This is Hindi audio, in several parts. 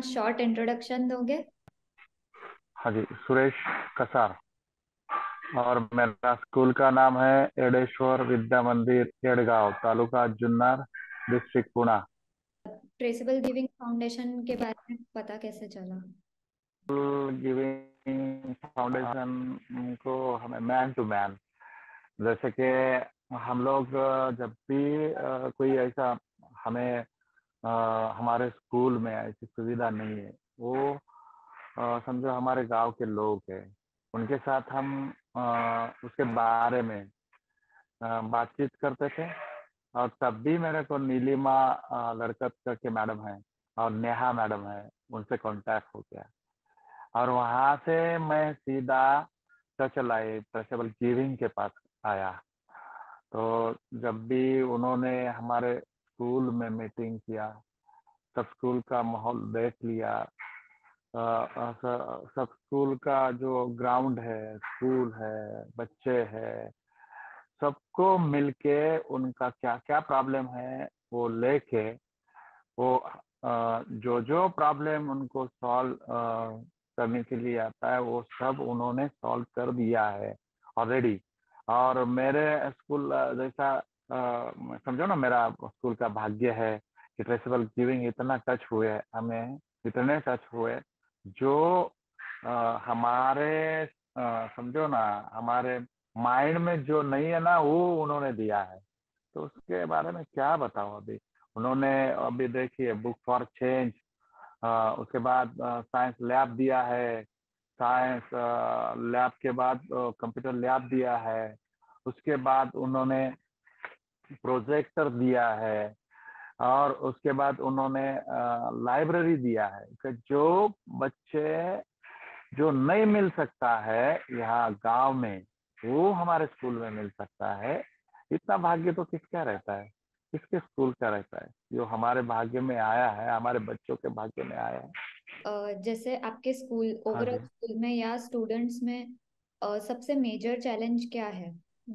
शॉर्ट इंट्रोडक्शन दोगे? हाँ जी सुरेश कसार। और मेरा स्कूल का नाम है Edeshwar Vidya Mandir Edgaon taluka Junnar district Pune. Traceable giving foundation के बारे में पता कैसे चला? गिविंग फाउंडेशन को हमें मैन टू मैन जैसे कि हम लोग जब भी कोई ऐसा हमें अ, हमारे स्कूल में ऐसी सुविधा नहीं है। वो समझो हमारे गाँव के लोग हैं। उनके साथ हम अ, उसके बारे में बातचीत करते थे और तब भी मेरे को नीलिमा लड़कत करके मैडम है और नेहा मैडम है उनसे कांटेक्ट हो गया। और वहाँ से मैं सीधा टच लाइफ ट्रचेबल गिविंग के पास आया। तो जब भी उन्होंने हमारे स्कूल में मीटिंग किया, सब स्कूल का माहौल देख लिया। सब स्कूल का जो ग्राउंड है, स्कूल है, बच्चे हैं, सबको मिलके उनका क्या क्या प्रॉब्लम है, वो लेके वो जो जो प्रॉब्लम उनको सॉल्व करने के लिए आता है, वो सब उन्होंने सॉल्व कर दिया है ऑलरेडी और मेरे स्कूल जैसा समझो ना मेरा स्कूल का भाग्य है कि ट्रेसेबल गिविंग इतना टच हुए हमें इतने टच हुए जो अ, हमारे समझो ना हमारे माइंड में जो नहीं है ना वो उन्होंने दिया है। तो उसके बारे में क्या बताऊँ अभी? उन्होंने अभी देखिए बुक फॉर चेंज उसके बाद साइंस लैब दिया है साइंस लैब के बाद कंप्यूटर लैब दिया है उसके बाद उन्होंने प्रोजेक्टर दिया है और उसके बाद उन्होंने लाइब्रेरी दिया है कि जो बच्चे जो नहीं मिल सकता है यहाँ गाँव में वो हमारे स्कूल में मिल सकता है। इतना भाग्य तो किसका रहता है? किसके स्कूल का रहता है? जो हमारे भाग्य में आया है हमारे बच्चों के भाग्य में आया है। जैसे आपके स्कूल हाँ ओवरऑल स्कूल में या स्टूडेंट्स में सबसे मेजर चैलेंज क्या है? तो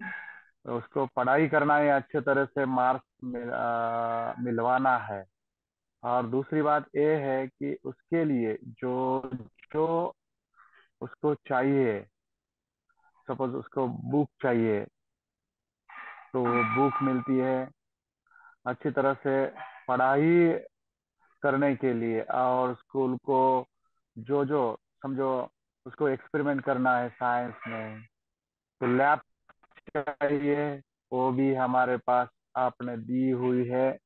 उसको पढ़ाई करना है अच्छे तरह से मार्क्स मिल, मिलवाना है। और दूसरी बात ये है कि उसके लिए जो जो उसको चाहिए सपोज़ उसको बुक चाहिए तो वो बुक मिलती है अच्छी तरह से पढ़ाई करने के लिए। और स्कूल को जो जो समझो उसको एक्सपेरिमेंट करना है साइंस में तो लैब चाहिए वो भी हमारे पास आपने दी हुई है।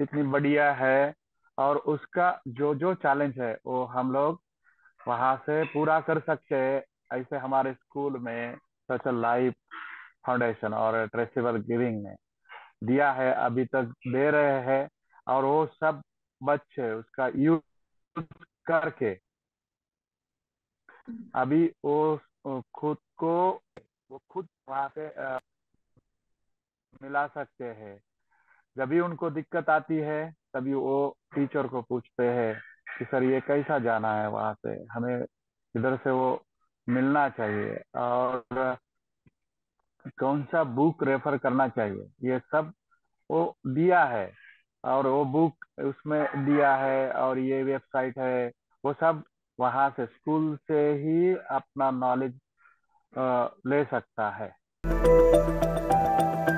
इतनी बढ़िया है। और उसका जो जो चैलेंज है, वो हम लोग वहाँ से पूरा कर सकते हैं। ऐसे हमारे स्कूल में सोशल लाइफ फाउंडेशन और ट्रेसिबल गिविंग ने दिया है, अभी तक दे रहे हैं। और वो सब बच्चे उसका यूज़ करके अभी वो खुद को वो खुद वहाँ पे मिला सकते हैं। जब भी उनको दिक्कत आती है, तभी वो टीचर को पूछते हैं कि, सर, ये कैसा जाना है वहाँ से हमें इधर से वो मिलना चाहिए और कौन सा बुक रेफर करना चाहिए? ये सब वो दिया है और वो बुक उसमें दिया है और ये वेबसाइट है। वो सब वहाँ से, स्कूल से ही अपना नॉलेज ले सकता है।